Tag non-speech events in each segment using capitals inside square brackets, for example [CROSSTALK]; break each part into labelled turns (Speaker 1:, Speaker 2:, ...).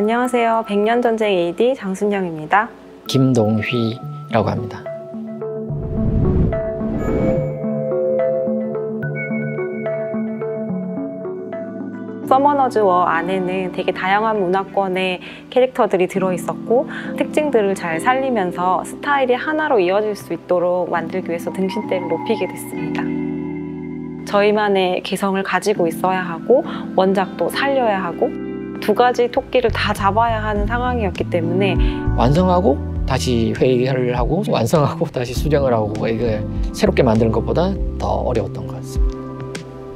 Speaker 1: 안녕하세요. 백년 전쟁 AD 장순영입니다.
Speaker 2: 김동휘라고 합니다.
Speaker 1: 서머너즈 워 안에는 되게 다양한 문화권의 캐릭터들이 들어있었고 특징들을 잘 살리면서 스타일이 하나로 이어질 수 있도록 만들기 위해서 등신대를 높이게 됐습니다. 저희만의 개성을 가지고 있어야 하고 원작도 살려야 하고 두 가지 토끼를 다 잡아야 하는 상황이었기 때문에
Speaker 2: 완성하고 다시 회의를 하고 완성하고 [LAUGHS] 다시 수정을 하고 이게 새롭게 만드는 것보다 더 어려웠던 것 같습니다.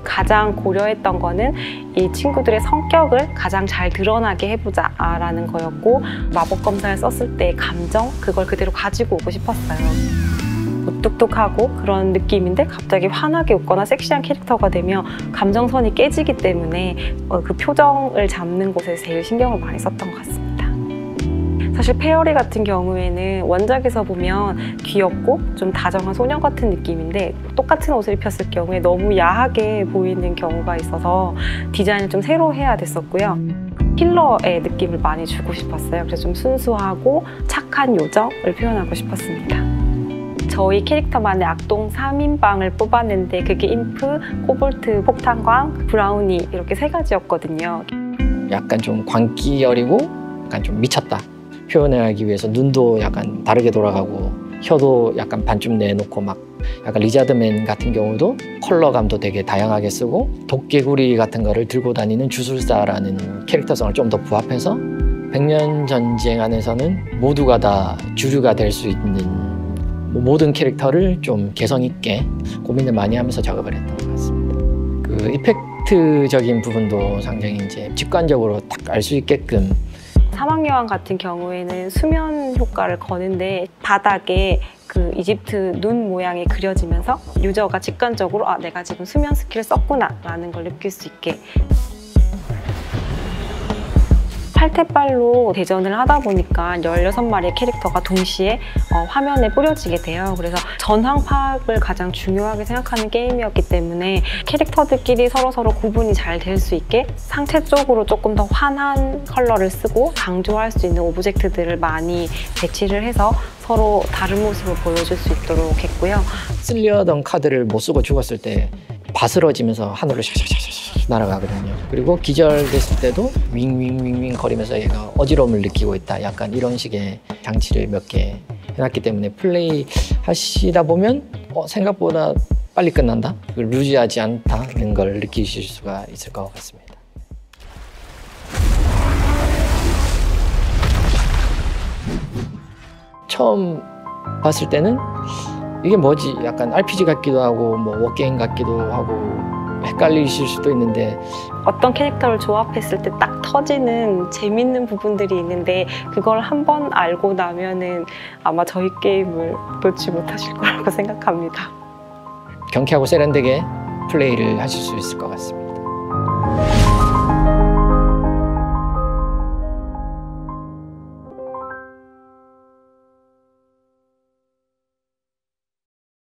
Speaker 1: 가장 고려했던 거는 이 친구들의 성격을 가장 잘 드러나게 해보자 라는 거였고 마법 검사를 썼을 때의 감정 그걸 그대로 가지고 오고 싶었어요. 무뚝뚝하고 그런 느낌인데 갑자기 환하게 웃거나 섹시한 캐릭터가 되면 감정선이 깨지기 때문에 어, 그 표정을 잡는 곳에 제일 신경을 많이 썼던 것 같습니다. 사실 페어리 같은 경우에는 원작에서 보면 귀엽고 좀 다정한 소년 같은 느낌인데 똑같은 옷을 입혔을 경우에 너무 야하게 보이는 경우가 있어서 디자인을 좀 새로 해야 됐었고요. 힐러의 느낌을 많이 주고 싶었어요. 그래서 좀 순수하고 착한 요정을 표현하고 싶었습니다. 저희 캐릭터만의 악동 3인방을 뽑았는데 그게 임프, 코볼트, 폭탄광, 브라우니 이렇게 세 가지였거든요.
Speaker 2: 약간 좀 광기 어리고 약간 좀 미쳤다 표현하기 위해서 눈도 약간 다르게 돌아가고 혀도 약간 반쯤 내놓고 막 약간 리자드맨 같은 경우도 컬러감도 되게 다양하게 쓰고 도깨구리 같은 거를 들고 다니는 주술사라는 캐릭터성을 좀 더 부합해서 백년 전쟁 안에서는 모두가 다 주류가 될 수 있는 뭐 모든 캐릭터를 좀 개성 있게 고민을 많이 하면서 작업을 했던 것 같습니다. 그 effect적인 부분도 상당히 이제 직관적으로 딱 알 수 있게끔
Speaker 1: 사막여왕 같은 경우에는 수면 효과를 거는데 바닥에 그 이집트 눈 모양이 그려지면서 유저가 직관적으로 아 내가 지금 수면 스킬을 썼구나 라는 걸 느낄 수 있게 팔 대 팔로 대전을 하다 보니까 16마리의 캐릭터가 동시에 어, 화면에 뿌려지게 돼요. 그래서 전황 파악을 가장 중요하게 생각하는 게임이었기 때문에 캐릭터들끼리 서로서로 구분이 잘 될 수 있게 상체 쪽으로 조금 더 환한 컬러를 쓰고 강조할 수 있는 오브젝트들을 많이 배치를 해서 서로 다른 모습을 보여줄 수 있도록 했고요.
Speaker 2: 쓸려던 카드를 못 쓰고 죽었을 때 바스러지면서 하늘로 샤샤샤샤 날아가거든요. 그리고 기절됐을 때도 윙윙윙윙 거리면서 얘가 어지러움을 느끼고 있다. 약간 이런 식의 장치를 몇 개 해놨기 때문에 플레이 하시다 보면 어, 생각보다 빨리 끝난다. 루즈하지 않다는 걸 느끼실 수가 있을 것 같습니다. 처음 봤을 때는 이게 뭐지? 약간 RPG 같기도 하고 뭐 워게임 같기도 하고 헷갈리실 수도 있는데
Speaker 1: 어떤 캐릭터를 조합했을 때 딱 터지는 재밌는 부분들이 있는데 그걸 한번 알고 나면은 아마 저희 게임을 놓지 못하실 거라고 [LAUGHS] 생각합니다.
Speaker 2: 경쾌하고 세련되게 플레이를 하실 수 있을 것 같습니다.